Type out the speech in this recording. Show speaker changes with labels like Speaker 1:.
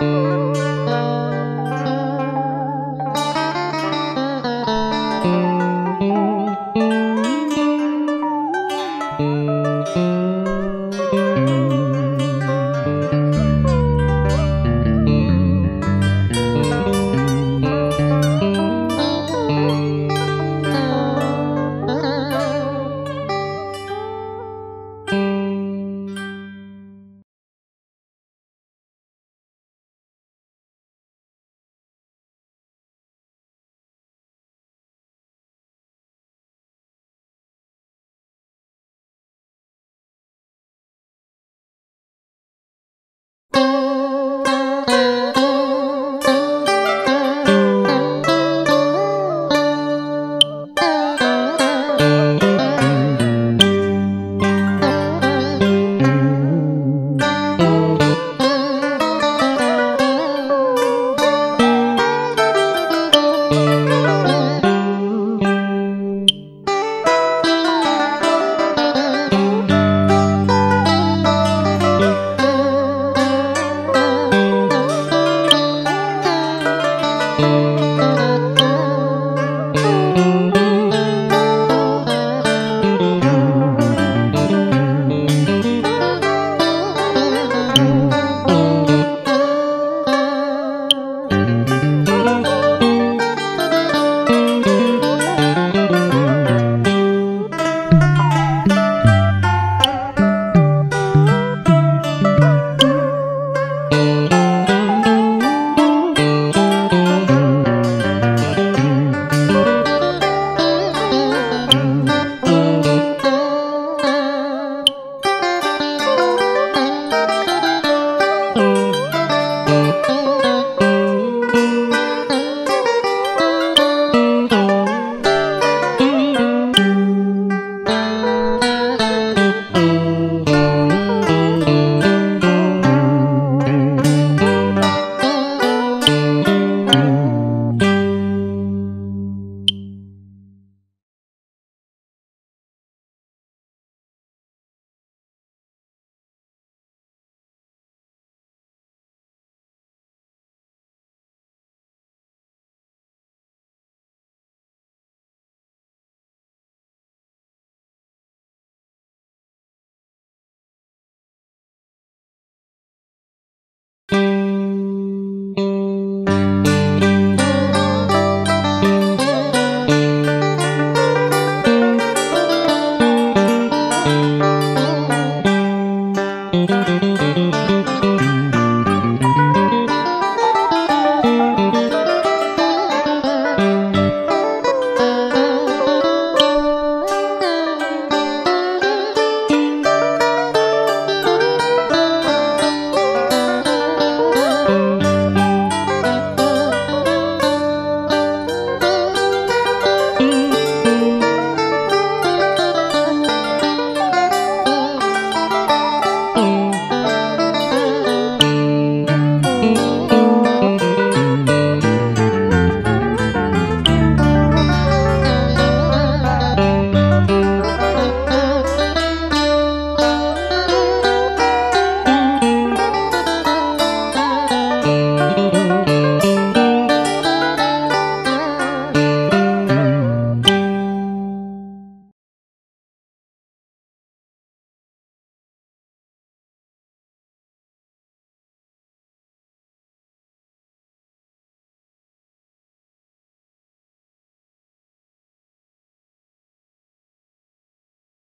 Speaker 1: Música